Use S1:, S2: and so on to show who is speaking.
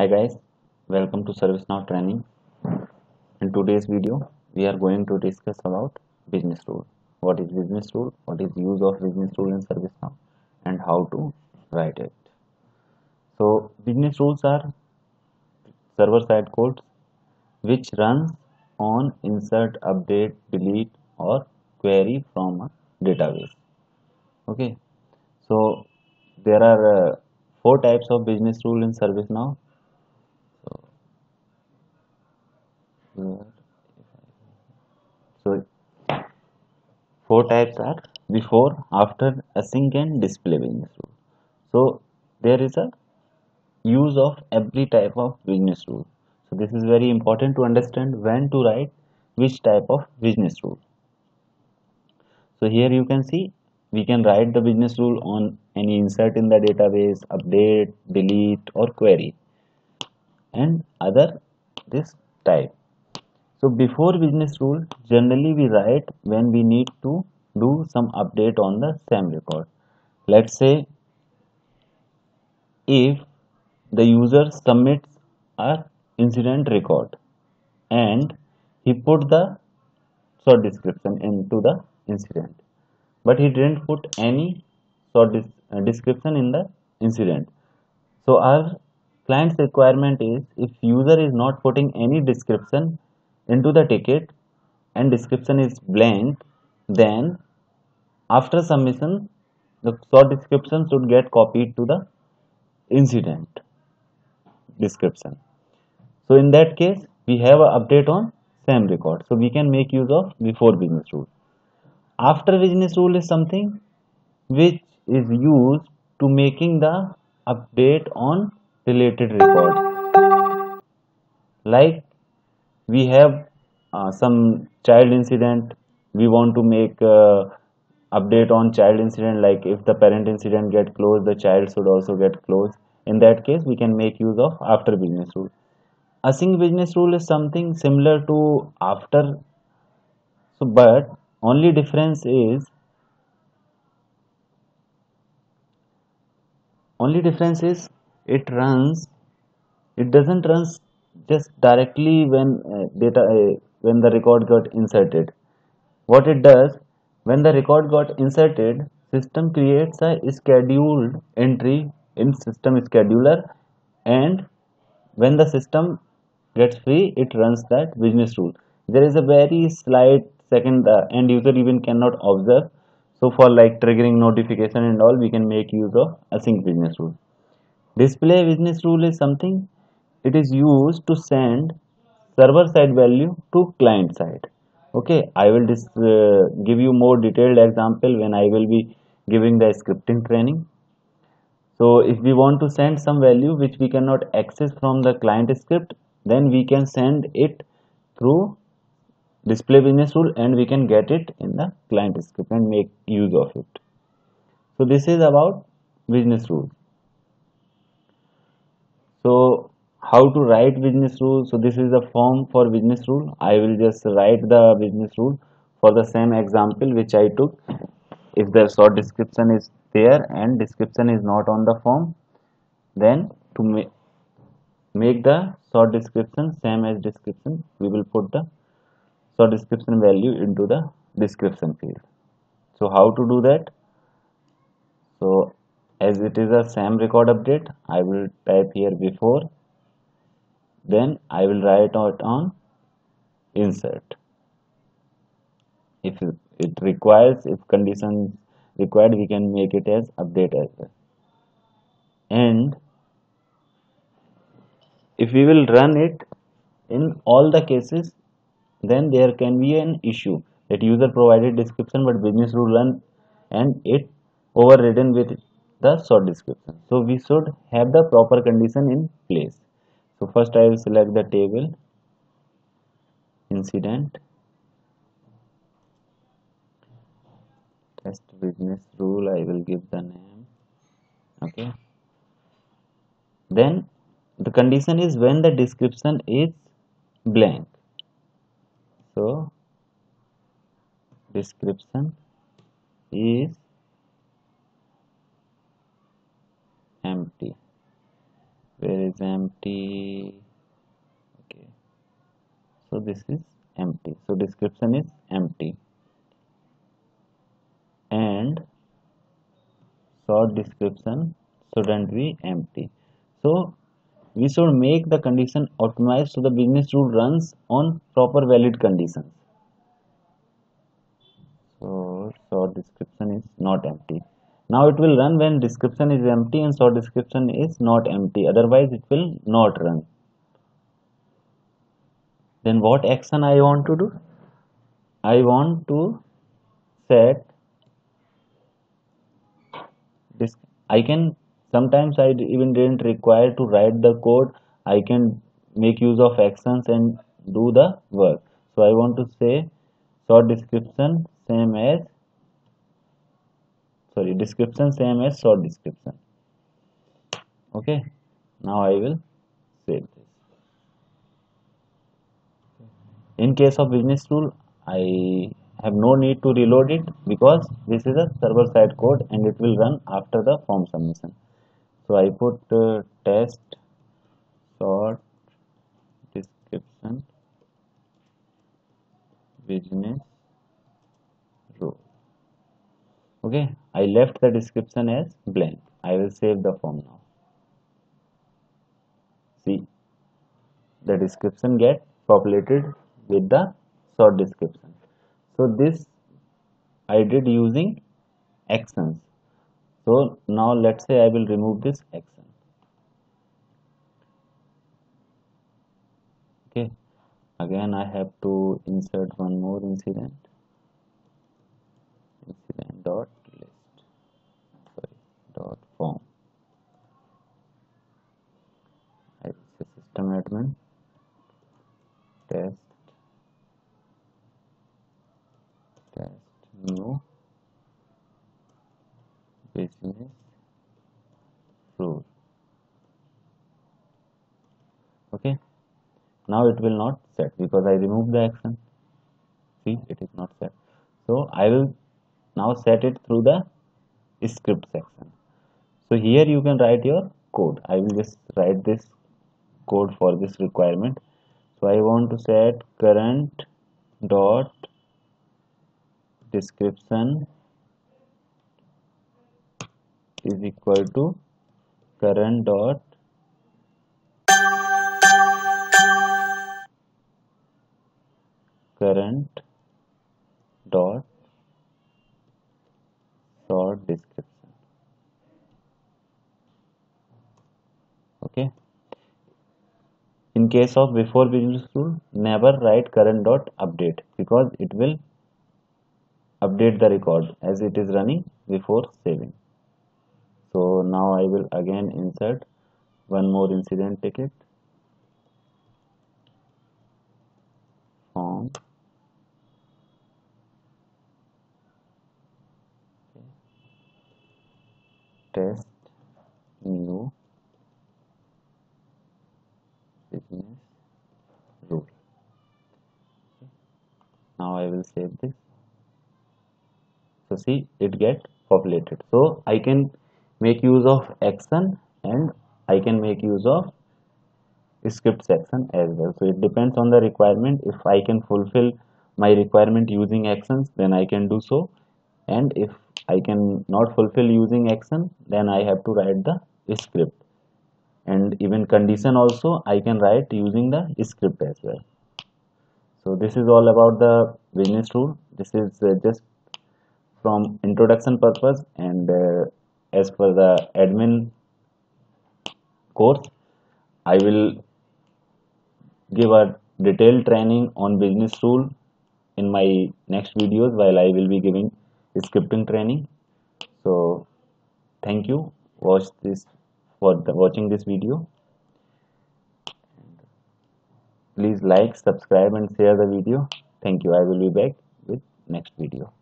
S1: Hi guys, welcome to ServiceNow training. In today's video, we are going to discuss about business rule. What is business rule? What is use of business rule in ServiceNow and how to write it. So business rules are server side codes which runs on insert, update, delete or query from a database. Okay, so there are uh, four types of business rule in ServiceNow so four types are before after async and display business rule so there is a use of every type of business rule. So this is very important to understand when to write which type of business rule. So here you can see we can write the business rule on any insert in the database update delete or query and other this type so before business rule, generally we write when we need to do some update on the SAM record. Let's say if the user submits a incident record and he put the short description into the incident but he didn't put any short uh, description in the incident so our client's requirement is if user is not putting any description into the ticket and description is blank then after submission the short description should get copied to the incident description. So in that case we have an update on same record. So we can make use of before business rule. After business rule is something which is used to making the update on related record like we have uh, some child incident. We want to make uh, update on child incident like if the parent incident get closed the child should also get closed. In that case we can make use of after business rule. Async business rule is something similar to after. So but only difference is only difference is it runs it doesn't run just directly when uh, data uh, when the record got inserted. What it does when the record got inserted system creates a scheduled entry in system scheduler and when the system gets free it runs that business rule. There is a very slight second the uh, end user even cannot observe. So for like triggering notification and all we can make use of async business rule. Display business rule is something it is used to send server side value to client side. Okay i will uh, give you more detailed example when i will be giving the scripting training. So if we want to send some value which we cannot access from the client script then we can send it through display business rule and we can get it in the client script and make use of it. So this is about business rule. So how to write business rule. So this is the form for business rule. I will just write the business rule for the same example which i took. If the short description is there and description is not on the form then to ma make the short description same as description we will put the short description value into the description field. So how to do that? So as it is a same record update I will type here before then I will write out on insert. If it requires if conditions required we can make it as update as well. And if we will run it in all the cases then there can be an issue that user provided description but business rule run and it overridden with the short description. So we should have the proper condition in place so first I will select the table incident test business rule I will give the name okay. Then the condition is when the description is blank. So description is empty where is empty? Okay. So this is empty. So description is empty. And short description shouldn't be empty. So we should make the condition optimized so the business rule runs on proper valid conditions. So short description is not empty now it will run when description is empty and short description is not empty. Otherwise it will not run. Then what action I want to do? I want to set this I can sometimes I even didn't require to write the code. I can make use of actions and do the work. So I want to say short description same as sorry description same as short description. Okay now I will save this. In case of business rule I have no need to reload it because this is a server side code and it will run after the form submission. So I put uh, test short description business okay? I left the description as blank. I will save the form now. See? The description get populated with the short description. So this I did using actions. So now let's say I will remove this action. Okay? Again I have to insert one more incident. Incident dot list sorry dot form it's a system test. Test. New business. Rule okay. Now it will not set because I removed the action. See it is not set. So I will now set it through the script section. So here you can write your code. I will just write this code for this requirement. So i want to set current dot description is equal to current dot current dot short description okay in case of before business rule never write current dot update because it will update the record as it is running before saving. So now I will again insert one more incident ticket. Form test. New business rule now I will save this so see it get populated. So I can make use of action and I can make use of script section as well. So it depends on the requirement. If I can fulfill my requirement using actions then I can do so. And if I can not fulfill using action then I have to write the script. And even condition also I can write using the script as well. So this is all about the business rule this is uh, just from introduction purpose and uh, as for the admin course I will give a detailed training on business rule in my next videos while I will be giving scripting training. So thank you. Watch this for the, watching this video. Please like subscribe and share the video thank you. I will be back with next video